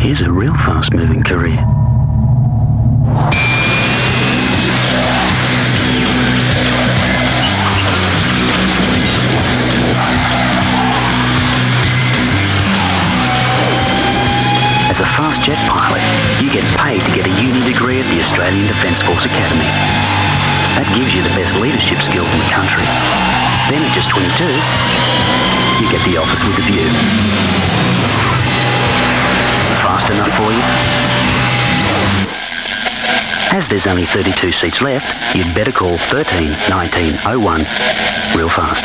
Here's a real fast moving career. As a fast jet pilot, you get paid to get a uni degree at the Australian Defence Force Academy. That gives you the best leadership skills in the country. Then at just 22, you get the office with the view. for you. As there's only 32 seats left, you'd better call 13 19 01 real fast.